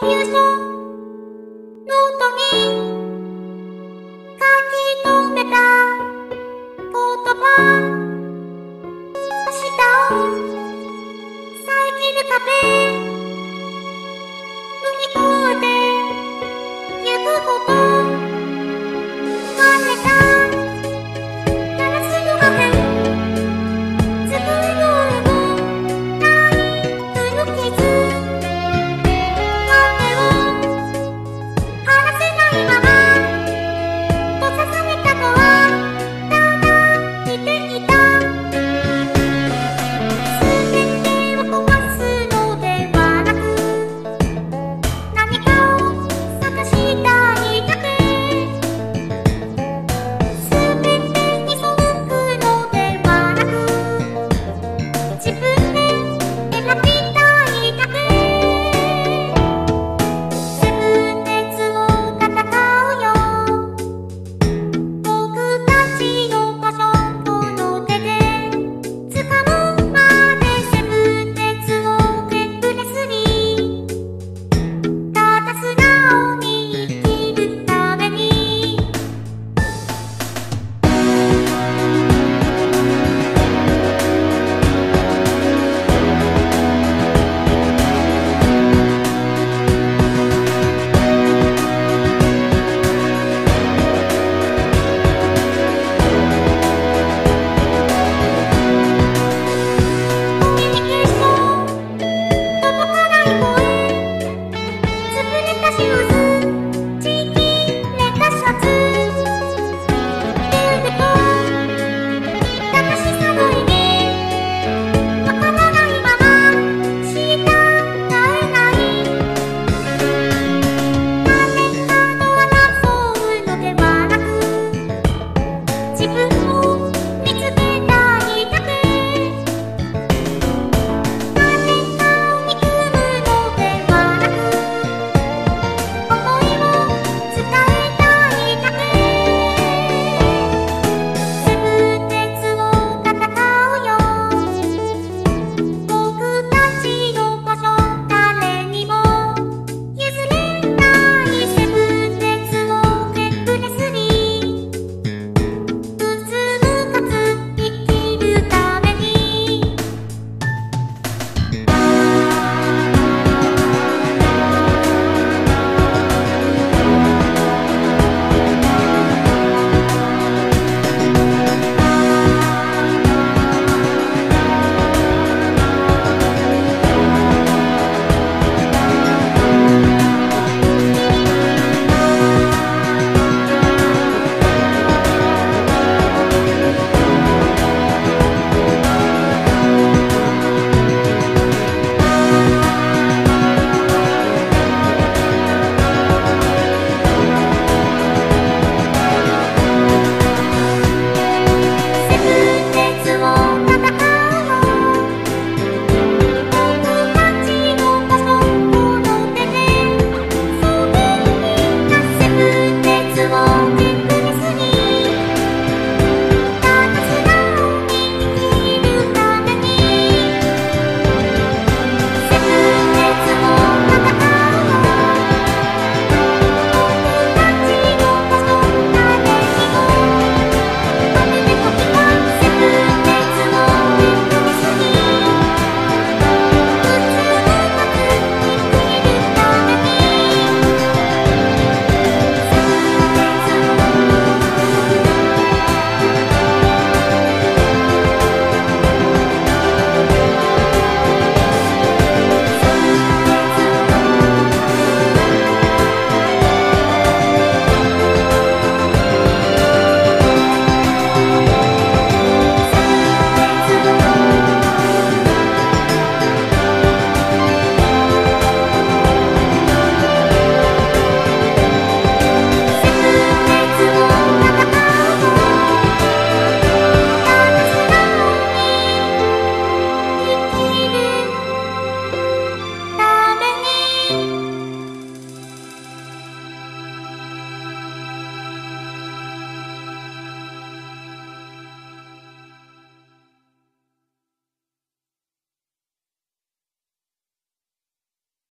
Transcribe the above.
here's